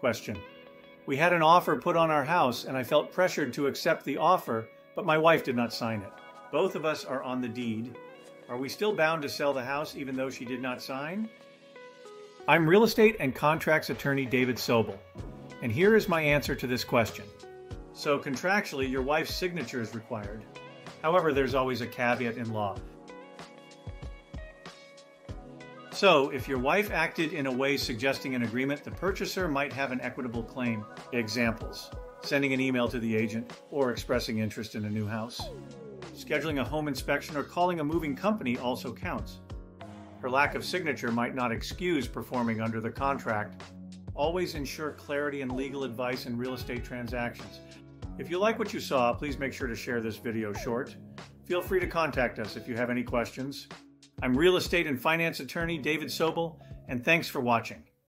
Question. We had an offer put on our house and I felt pressured to accept the offer, but my wife did not sign it. Both of us are on the deed. Are we still bound to sell the house even though she did not sign? I'm real estate and contracts attorney David Soble, and here is my answer to this question. So, contractually, your wife's signature is required. However, there's always a caveat in law. So, if your wife acted in a way suggesting an agreement, the purchaser might have an equitable claim. Examples sending an email to the agent or expressing interest in a new house. Scheduling a home inspection or calling a moving company also counts. Her lack of signature might not excuse performing under the contract. Always ensure clarity and legal advice in real estate transactions. If you like what you saw, please make sure to share this video short. Feel free to contact us if you have any questions. I'm real estate and finance attorney David Soble, and thanks for watching.